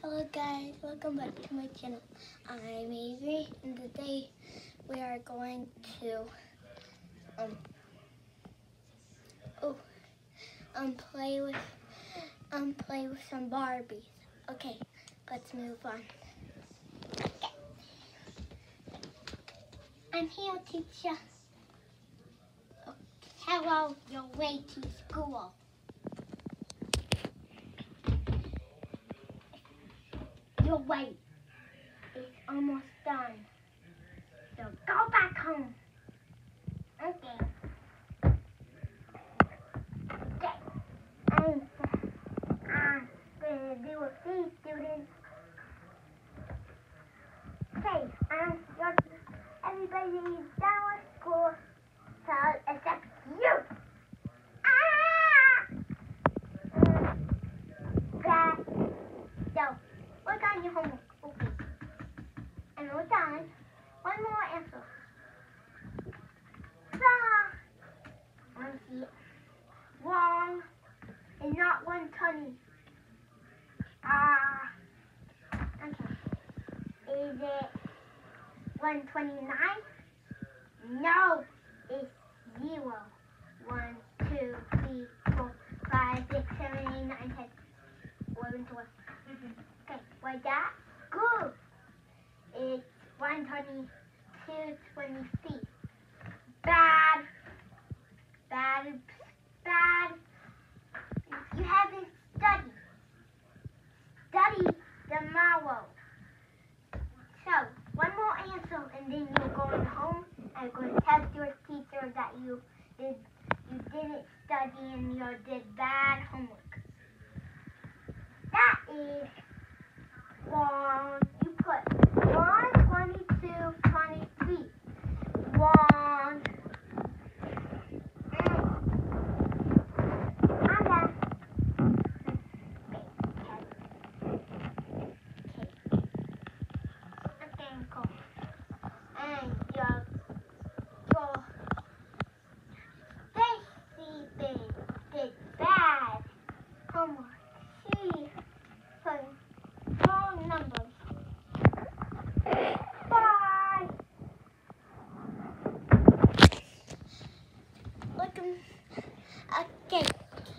Hello guys, welcome back to my channel. I'm Avery and today we are going to um oh um play with um play with some Barbies. Okay, let's move on. Okay. I'm here, teacher. Oh, hello, your way to school. Your wait It's almost done. So go back home. Okay. Okay. I'm, I'm gonna do a few students. Okay, um, your, everybody is done with school, so except you. Ah! Um, that, so, work on your homework. Okay. And we're. One more answer. Ah! One feet. Wrong. And not one tummy. Ah. Okay. Is it 129? No. It's zero. One, two, three, four, five, six, seven, eight, nine, ten, eleven, twelve. Okay, like that. Good. 122, Bad. Bad. Bad. You haven't studied. Study tomorrow. So, one more answer and then you're going home and going to tell your teacher that you did you didn't study and you did bad homework. That is one. You put one, 22, 23. One. Mm. I'm done. Okay. Okay, cool. And your, your Stacy did, did bad homework. She put wrong numbers. Bye. Welcome. Okay,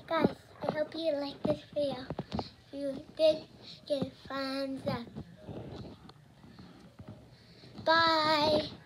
guys. I hope you liked this video. If you did, give a thumbs up. Bye.